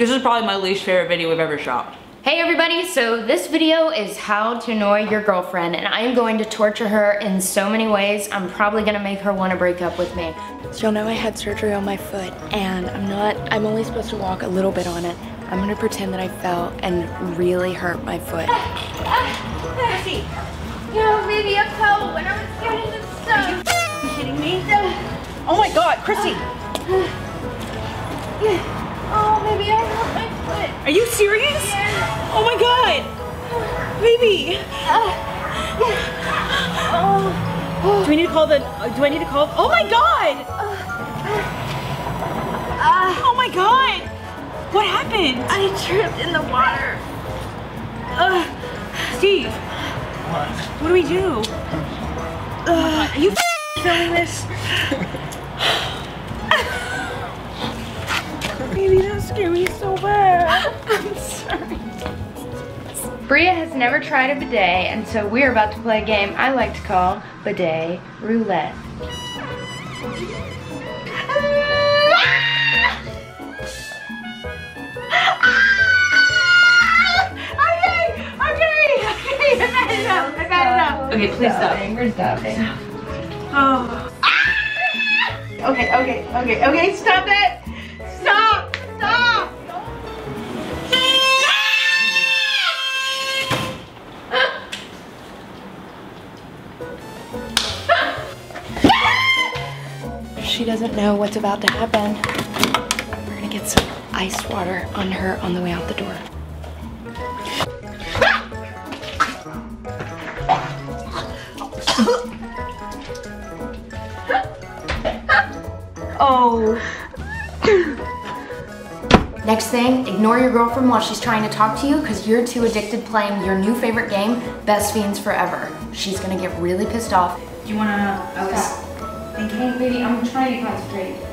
This is probably my least favorite video we've ever shot. Hey everybody, so this video is how to annoy your girlfriend and I am going to torture her in so many ways. I'm probably gonna make her wanna break up with me. So y'all know I had surgery on my foot and I'm not, I'm only supposed to walk a little bit on it. I'm gonna pretend that I fell and really hurt my foot. Chrissy! No, baby, I fell when I was getting the stuff. Are you kidding me? Oh my god, Chrissy! Oh, baby, I hurt my foot. Are you serious? Yeah. Oh my god! Baby! Oh. Do we need to call the, do I need to call, oh my god! Oh my god! What happened? I tripped in the water. Uh, Steve, What? what do we do? Uh, are you filming this? Baby, that scared me so bad. I'm sorry. Bria has never tried a bidet, and so we're about to play a game I like to call Bidet Roulette. Okay, okay, okay, I've had enough, I've had enough. Okay, please stop. We're stopping. Oh. Ah! Okay, okay, okay, okay, stop it! She doesn't know what's about to happen. We're gonna get some ice water on her on the way out the door. Oh. Next thing, ignore your girlfriend while she's trying to talk to you because you're too addicted playing your new favorite game, Best Fiends Forever. She's gonna get really pissed off. Do you wanna, I was thinking, baby, I'm trying to concentrate.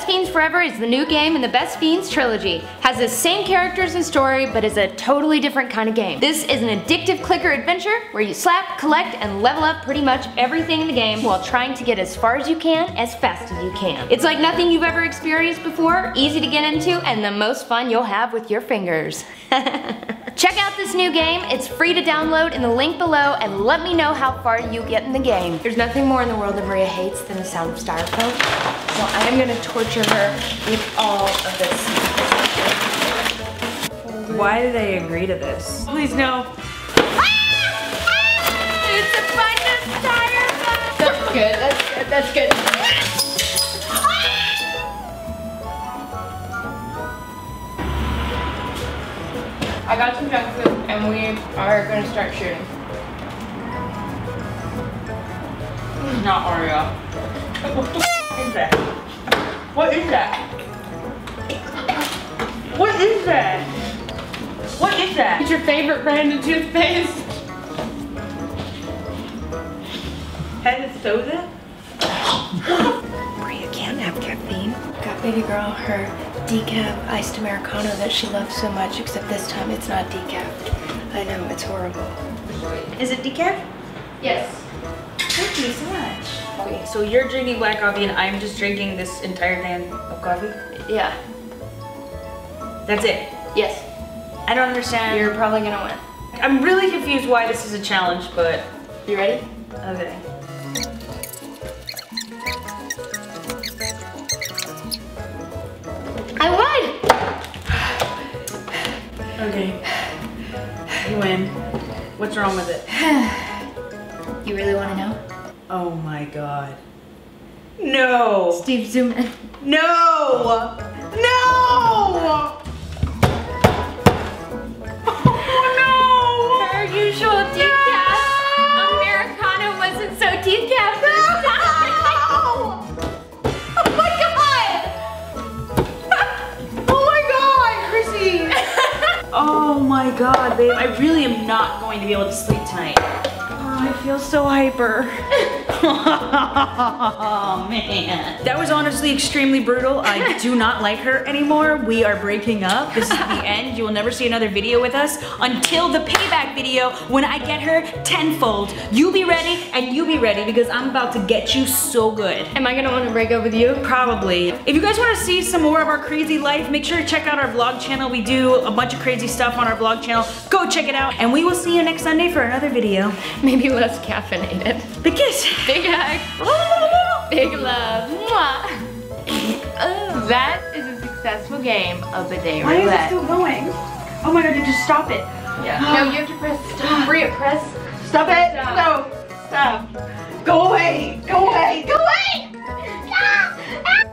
Best Fiends Forever is the new game in the Best Fiends trilogy. Has the same characters and story, but is a totally different kind of game. This is an addictive clicker adventure where you slap, collect, and level up pretty much everything in the game while trying to get as far as you can, as fast as you can. It's like nothing you've ever experienced before, easy to get into, and the most fun you'll have with your fingers. Check out this new game. It's free to download in the link below and let me know how far you get in the game. There's nothing more in the world that Bria hates than the sound of styrofoam. So I am gonna torture her with all of this. Why did I agree to this? Please no. Ah! It's a bunch of styrofoam! That's good, that's good, that's good. I got some junk food and we are gonna start shooting. Not Oreo. What the f is that? What is that? What is that? What is that? It's your favorite brand of toothpaste. Head and soda? Bria can't have caffeine. Got baby girl her decaf iced Americano that she loves so much, except this time it's not decaf. I know, it's horrible. Is it decaf? Yes. Thank you so much. Okay, so you're drinking black coffee and I'm just drinking this entire can of coffee? Yeah. That's it. Yes. I don't understand. You're probably gonna win. I'm really confused why this is a challenge, but You ready? okay. I won! Okay. You win. What's wrong with it? You really wanna know? Oh my god. No! Steve, zoom in. No! No! Oh no. Her usual decaf Americano wasn't so decaf this time. no! Oh my god! Oh my god, Chrissy! oh my god, babe, I really am not going to be able to sleep tonight. Oh, I feel so hyper. Oh man. That was honestly extremely brutal. I do not like her anymore. We are breaking up. This is the end. You will never see another video with us until the payback video when I get her tenfold. You be ready and you be ready because I'm about to get you so good. Am I gonna wanna break up with you? Probably. If you guys want to see some more of our crazy life, make sure to check out our vlog channel. We do a bunch of crazy stuff on our vlog channel. Go check it out. And we will see you next Sunday for another video. Maybe less caffeinated. Kiss. Big hug. Big love. Mwah. That is a successful game of the day Why is it still going? Oh my god, you just stop it. Yeah. No, you have to press stop. Bria, press. Stop it. Stop. No. Stop. Go away. Go away. Go away. Ah! Ah!